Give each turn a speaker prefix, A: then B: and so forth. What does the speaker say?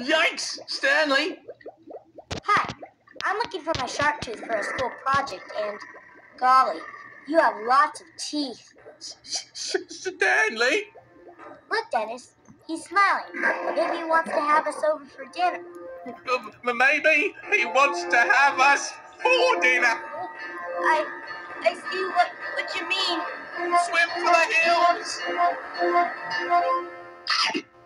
A: Yikes, Stanley!
B: Hi, I'm looking for my shark tooth for a school project, and golly, you have lots of teeth.
A: Stanley?
B: Look, Dennis, he's smiling. Maybe he wants to have us over for dinner.
A: Um, maybe he wants to have us for dinner.
B: I, I see what, what you mean.
A: Swim for the hills!